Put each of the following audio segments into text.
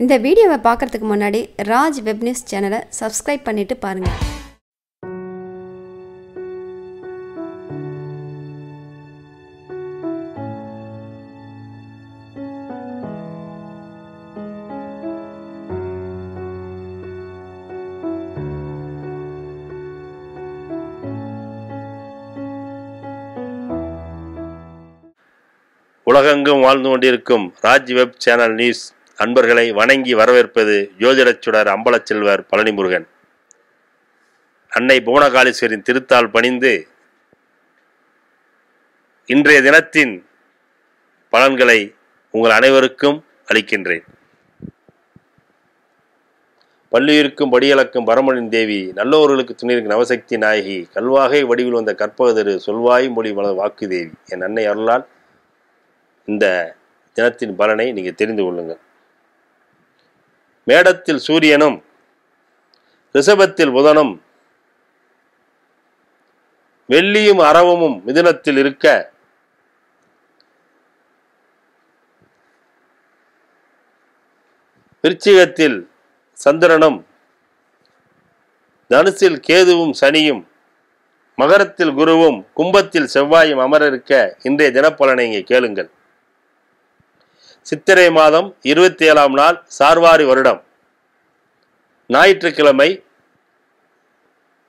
இந்த வீடியோவை பார்க்குறதுக்கு முன்னாடி ராஜ் வெப் நியூஸ் சேனலை சப்ஸ்கிரைப் பண்ணிட்டு பாருங்கள் உலகெங்கும் வாழ்ந்து கொண்டிருக்கும் ராஜ் வெப் சேனல் நியூஸ் அன்பர்களை வணங்கி வரவேற்பது ஜோதிடச் சுடர் அம்பலச்செல்வர் பழனிமுருகன். அன்னை புவனகாளீஸ்வரின் திருத்தால் பணிந்து இன்றைய தினத்தின் பலன்களை உங்கள் அனைவருக்கும் அளிக்கின்றேன். பள்ளியிருக்கும் படியளக்கும் பரமனின் தேவி நல்லோர்களுக்கு துணியிருக்கும் நவசக்தி நாயகி கல்வாகை வடிவில் வந்த கற்பகதரு சொல்வாய் மொழி வளர் வாக்கு தேவி என் அன்னை அருளால் இந்த தினத்தின் பலனை நீங்கள் தெரிந்து கொள்ளுங்கள். மேடத்தில் சூரியனும் ரிஷபத்தில் புதனும் வெள்ளியும் அரவமும் மிதுனத்தில் இருக்க விருச்சிகத்தில் சந்திரனும் தனுசில் கேதுவும் சனியும் மகரத்தில் குருவும் கும்பத்தில் செவ்வாயும் அமர இருக்க இன்றைய தினப்பலனை இங்கே கேளுங்கள். சித்திரை மாதம் இருபத்தி ஏழாம் நாள் சார்வாரி வருடம். ஞாயிற்றுக்கிழமை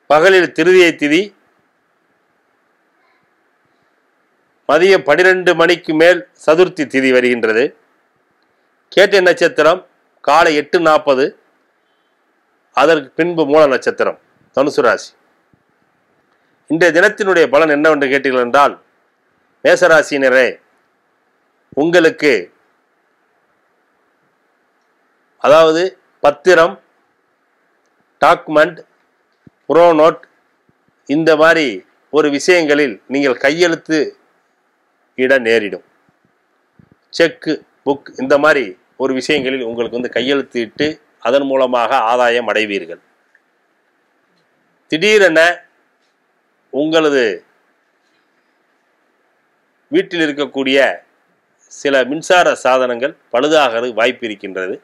பகலில் திருதியை திதி மதியம் பனிரெண்டு மணிக்கு மேல் சதுர்த்தி திதி வருகின்றது. கேட்டை நட்சத்திரம் காலை எட்டு நாற்பது அதற்கு பின்பு மூல நட்சத்திரம் தனுசு ராசி. இன்றைய தினத்தினுடைய பலன் என்னவென்று கேட்டீர்கள் என்றால் மேசராசினரே உங்களுக்கு அதாவது பத்திரம் டாக்குமெண்ட் புரோனோட் இந்த மாதிரி ஒரு விஷயங்களில் நீங்கள் கையெழுத்து இட நேரிடும். செக்கு புக் இந்த மாதிரி ஒரு விஷயங்களில் உங்களுக்கு வந்து கையெழுத்து இட்டு அதன் மூலமாக ஆதாயம் அடைவீர்கள். திடீரென உங்களது வீட்டில் இருக்கக்கூடிய சில மின்சார சாதனங்கள் பழுதாக வாய்ப்பு இருக்கின்றது.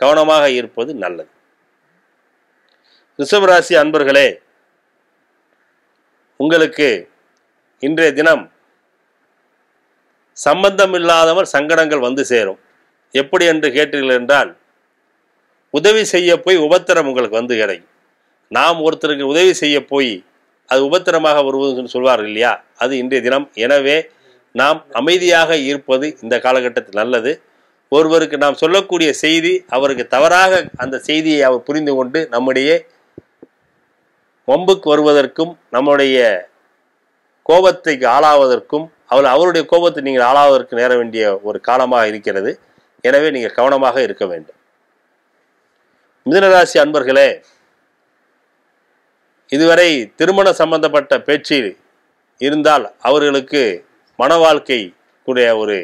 கவனமாக இருப்பது நல்லது. ரிஷபராசி அன்பர்களே உங்களுக்கு இன்றைய தினம் சம்பந்தம் இல்லாதவர் சங்கடங்கள் வந்து சேரும். எப்படி என்று கேட்டீர்கள் என்றால் உதவி செய்ய போய் உபத்திரம் உங்களுக்கு வந்து கிடைக்கும் நாம் ஒருத்தருக்கு உதவி செய்ய போய் அது உபத்திரமாக வருவதுன்னு சொல்வார்கள் இல்லையா? அது இன்றைய தினம். எனவே நாம் அமைதியாக இருப்பது இந்த காலகட்டத்தில் நல்லது. ஒருவருக்கு நாம் சொல்லக்கூடிய செய்தி அவருக்கு தவறாக அந்த செய்தியை அவர் புரிந்து கொண்டு நம்முடைய வம்புக்கு வருவதற்கும் நம்முடைய கோபத்தைக்கு ஆளாவதற்கும் அவள் அவருடைய கோபத்தை நீங்கள் ஆளாவதற்கு நேர வேண்டிய ஒரு காலமாக இருக்கிறது. எனவே நீங்கள் கவனமாக இருக்க வேண்டும். மிதனராசி அன்பர்களே இதுவரை திருமண சம்பந்தப்பட்ட பேச்சில் இருந்தால் அவர்களுக்கு மன வாழ்க்கை கூடிய ஒரு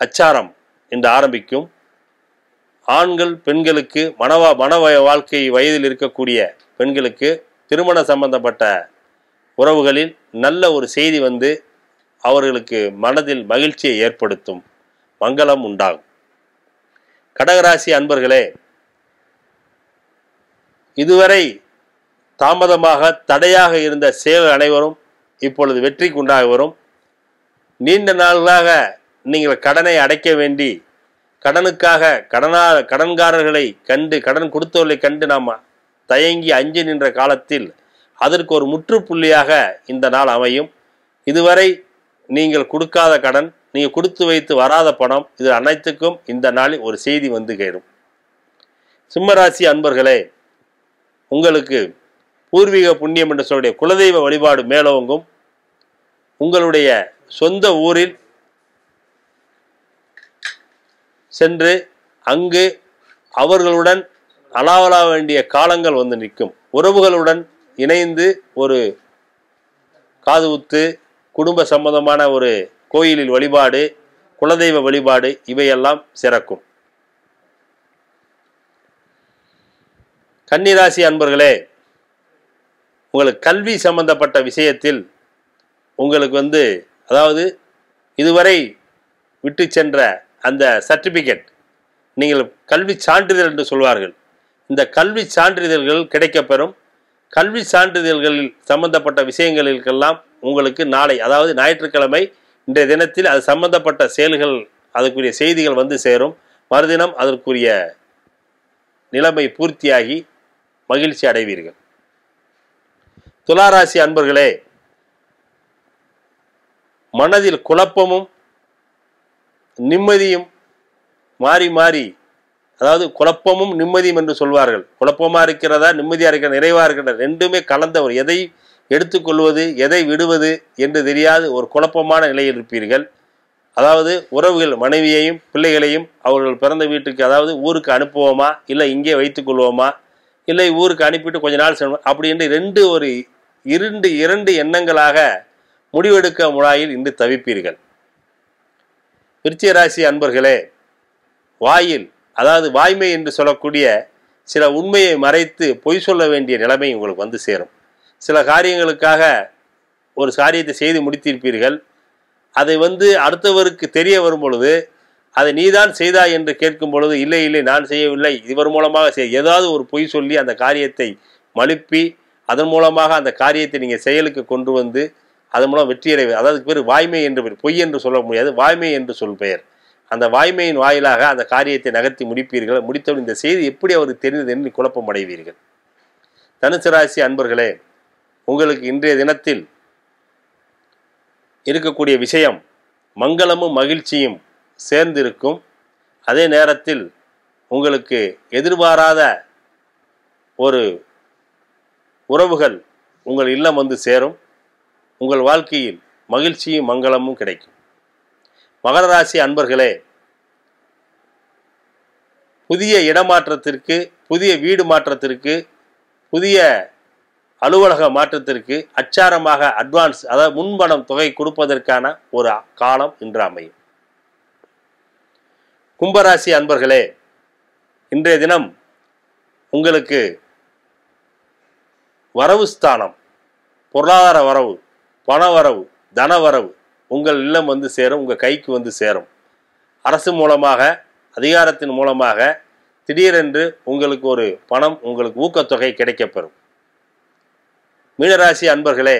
அச்சாரம் என்று ஆரம்பிக்கும். ஆண்கள் பெண்களுக்கு மனவா மன வாழ்க்கை வயதில் இருக்கக்கூடிய பெண்களுக்கு திருமண சம்பந்தப்பட்ட உறவுகளில் நல்ல ஒரு செய்தி வந்து அவர்களுக்கு மனதில் மகிழ்ச்சியை ஏற்படுத்தும் மங்களம் உண்டாகும். கடகராசி அன்பர்களே இதுவரை தாமதமாக தடையாக இருந்த செயல் அனைவரும் இப்பொழுது வெற்றிக்குண்டாக வரும். நீண்ட நாள்களாக நீங்கள் கடனை அடைக்க வேண்டி கடனுக்காக கடனா கடன்காரர்களை கண்டு கடன் கொடுத்தவர்களை கண்டு நாம் தயங்கி அஞ்சு நின்ற காலத்தில் அதற்கு ஒரு முற்றுப்புள்ளியாக இந்த நாள் அமையும். இதுவரை நீங்கள் கொடுக்காத கடன் நீங்கள் கொடுத்து வைத்து வராத பணம் இது அனைத்துக்கும் இந்த நாளில் ஒரு செய்தி வந்து கேடும் சிம்மராசி அன்பர்களே உங்களுக்கு பூர்வீக புண்ணியம் என்று சொல்லுடைய குலதெய்வ வழிபாடு மேலோங்கும். உங்களுடைய சொந்த ஊரில் சென்று அங்கு அவர்களுடன் அலாவலா வேண்டிய காலங்கள் வந்து நிற்கும். உறவுகளுடன் இணைந்து ஒரு காது உத்து குடும்ப சம்பந்தமான ஒரு கோயிலில் வழிபாடு குலதெய்வ வழிபாடு இவையெல்லாம் சிறக்கும். கன்னிராசி அன்பர்களே உங்களுக்கு கல்வி சம்பந்தப்பட்ட விஷயத்தில் உங்களுக்கு வந்து அதாவது இதுவரை விட்டு சென்ற அந்த சர்டிபிகேட் நீங்கள் கல்வி சான்றிதழ் என்று சொல்வார்கள். இந்த கல்வி சான்றிதழ்கள் கிடைக்கப்பெறும். கல்வி சான்றிதழ்களில் சம்பந்தப்பட்ட விஷயங்களுக்கெல்லாம் உங்களுக்கு நாளை அதாவது ஞாயிற்றுக்கிழமை இன்றைய தினத்தில் அது சம்பந்தப்பட்ட செயல்கள் அதற்குரிய செய்திகள் வந்து சேரும். மறுதினம் அதற்குரிய நிலைமை பூர்த்தியாகி மகிழ்ச்சி அடைவீர்கள். துளாராசி அன்பர்களே மனதில் குழப்பமும் நிம்மதியும் மாறி மாறி அதாவது குழப்பமும் நிம்மதியும் என்று சொல்வார்கள். குழப்பமாக இருக்கிறதா நிம்மதியாக இருக்கிற நிறைவாக இருக்கிற ரெண்டுமே கலந்த ஒரு எதை எடுத்துக்கொள்வது எதை விடுவது என்று தெரியாது ஒரு குழப்பமான நிலையில் இருப்பீர்கள். அதாவது உறவுகள் மனைவியையும் பிள்ளைகளையும் அவர்கள் பிறந்த வீட்டுக்கு அதாவது ஊருக்கு அனுப்புவோமா இல்லை இங்கே வைத்துக் கொள்வோமா இல்லை ஊருக்கு அனுப்பிட்டு கொஞ்ச நாள் செல்வோம் அப்படி என்று ரெண்டு ஒரு இரண்டு இரண்டு எண்ணங்களாக முடிவெடுக்க முழாயில் இன்று தவிப்பீர்கள். விருச்சிக ராசி அன்பர்களே வாயில் அதாவது வாய்மை என்று சொல்லக்கூடிய சில உண்மையை மறைத்து பொய் சொல்ல வேண்டிய நிலைமை உங்களுக்கு வந்து சேரும். சில காரியங்களுக்காக ஒரு காரியத்தை செய்து முடித்திருப்பீர்கள். அதை வந்து அடுத்தவருக்கு தெரிய வரும் பொழுது அதை நீதான் செய்தா என்று கேட்கும் பொழுது இல்லை இல்லை நான் செய்யவில்லை. இவர் மூலமாக செய். ஏதாவது ஒரு பொய் சொல்லி அந்த காரியத்தை மழுப்பி அதன் மூலமாக அந்த காரியத்தை நீங்கள் செயலுக்கு கொண்டு வந்து அதன் மூலம் வெற்றியடை அதாவது பேர் வாய்மை என்று பெயர் பொய் என்று சொல்ல முடியாது வாய்மை என்று சொல் பெயர். அந்த வாய்மையின் வாயிலாக அந்த காரியத்தை நகர்த்தி முடிப்பீர்கள். முடித்தவுடன் இந்த செய்தி எப்படி அவருக்கு தெரிந்தது என்று குழப்பம் அடைவீர்கள். தனுசு ராசி அன்பர்களே உங்களுக்கு இன்றைய தினத்தில் இருக்கக்கூடிய விஷயம் மங்களமும் மகிழ்ச்சியும் சேர்ந்திருக்கும். அதே நேரத்தில் உங்களுக்கு எதிர்பாராத ஒரு உறவுகள் உங்கள் இல்லம் வந்து சேரும். உங்கள் வாழ்க்கையில் மகிழ்ச்சியும் மங்களமும் கிடைக்கும். மகர ராசி அன்பர்களே புதிய இடமாற்றத்திற்கு புதிய வீடு மாற்றத்திற்கு புதிய அலுவலக மாற்றத்திற்கு அச்சாரமாக அட்வான்ஸ் அதாவது முன்பணம் தொகை கொடுப்பதற்கான ஒரு காலம் இன்று அமையும். கும்பராசி அன்பர்களே இன்றைய தினம் உங்களுக்கு வரவு ஸ்தானம் பொருளாதார வரவு பண வரவு தன வரவு உங்கள் இல்லம் வந்து சேரும் உங்கள் கைக்கு வந்து சேரும். அரசு மூலமாக அதிகாரத்தின் மூலமாக திடீரென்று உங்களுக்கு ஒரு பணம் உங்களுக்கு ஊக்கத்தொகை கிடைக்கப்பெறும். மீனராசி அன்பர்களே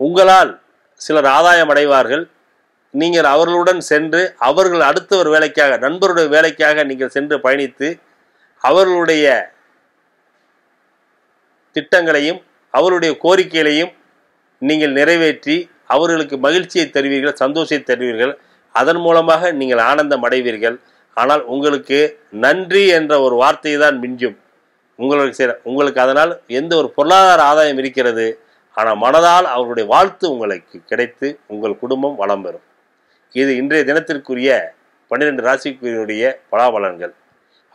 உங்களால் சிலர் ஆதாயம் அடைவார்கள். நீங்கள் அவர்களுடன் சென்று அவர்கள் அடுத்த ஒரு வேலைக்காக நண்பருடைய வேலைக்காக நீங்கள் சென்று பயணித்து அவர்களுடைய திட்டங்களையும் அவருடைய கோரிக்கைகளையும் நீங்கள் நிறைவேற்றி அவர்களுக்கு மகிழ்ச்சியை தருவீர்கள் சந்தோஷத்தை தருவீர்கள். அதன் மூலமாக நீங்கள் ஆனந்தம் அடைவீர்கள். ஆனால் உங்களுக்கு நன்றி என்ற ஒரு வார்த்தை தான் மிஞ்சும். உங்களுக்கு சில உங்களுக்கு அதனால் எந்த ஒரு பொருளாதார ஆதாயம் இருக்கிறது. ஆனால் மனதால் அவருடைய வாழ்த்து உங்களுக்கு கிடைத்து உங்கள் குடும்பம் வளம் பெறும். இது இன்றைய தினத்திற்குரிய பன்னிரெண்டு ராசிக்குரிய பலாபலன்கள்.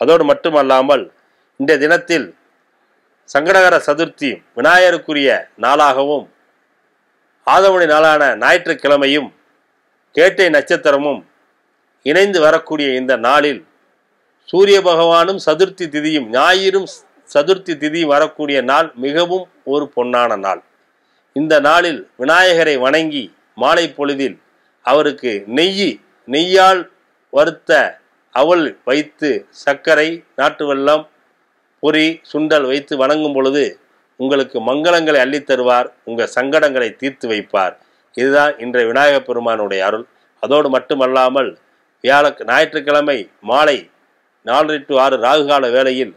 அதோடு மட்டுமல்லாமல் இன்றைய தினத்தில் சங்கடகர சதுர்த்தி விநாயகருக்குரிய நாளாகவும் ஆதவணி நாளான ஞாயிற்றுக்கிழமையும் கேட்டை நட்சத்திரமும் இணைந்து வரக்கூடிய இந்த நாளில் சூரிய பகவானும் சதுர்த்தி திதியும் ஞாயிறும் சதுர்த்தி திதியும் வரக்கூடிய நாள் மிகவும் ஒரு பொன்னான நாள். இந்த நாளில் விநாயகரை வணங்கி மாலை பொழுதில் அவருக்கு நெய் நெய்யால் வறுத்த அவல் வைத்து சர்க்கரை நாட்டு வெள்ளம் பொறி சுண்டல் வைத்து வணங்கும் பொழுது உங்களுக்கு மங்களங்களை அள்ளித்தருவார் உங்கள் சங்கடங்களை தீர்த்து வைப்பார். இதுதான் இன்றைய விநாயகப் பெருமானுடைய அருள். அதோடு மட்டுமல்லாமல் வியாழ ஞாயிற்றுக்கிழமை மாலை நாலரை டு ஆறு ராகுகால வேளையில்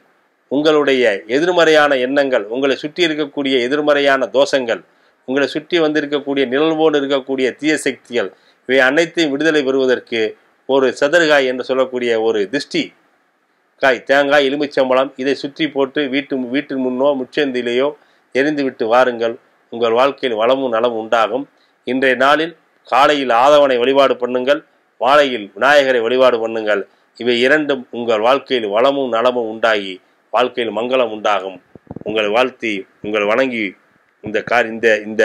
உங்களுடைய எதிர்மறையான எண்ணங்கள் உங்களை சுற்றி இருக்கக்கூடிய எதிர்மறையான தோஷங்கள் உங்களை சுற்றி வந்திருக்கக்கூடிய நிழல்வோடு இருக்கக்கூடிய தீய சக்திகள் இவை அனைத்தையும் விடுதலை பெறுவதற்கு ஒரு சதுரகாய் என்று சொல்லக்கூடிய ஒரு திருஷ்டி காய் தேங்காய் எலுமிச்சம்பழம் இதை சுற்றி போட்டு வீட்டு வீட்டின் முன்னோ முச்சந்திலேயோ எரிந்துவிட்டு வாருங்கள். உங்கள் வாழ்க்கையில் வளமும் நலமும் உண்டாகும். இன்றைய நாளில் காலையில் ஆதவனை வழிபாடு பண்ணுங்கள் மாலையில் விநாயகரை வழிபாடு பண்ணுங்கள். இவை இரண்டும் உங்கள் வாழ்க்கையில் வளமும் நலமும் உண்டாகி வாழ்க்கையில் மங்களம் உண்டாகும். உங்களை வாழ்த்தி உங்கள் வணங்கி இந்த கார் இந்த இந்த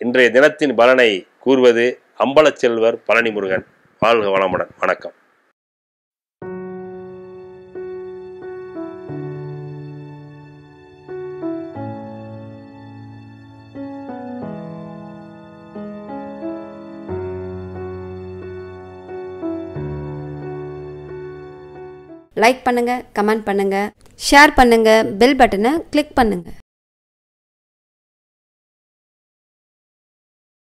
இன்றைய தினத்தின் பலனை கூறுவது அம்பலச் செல்வர் வாழ்க வளமுடன். வணக்கம். லைக் பண்ணுங்கள் கமெண்ட் பண்ணுங்கள் ஷேர் பண்ணுங்கள் பெல் பட்டனை கிளிக் பண்ணுங்கள்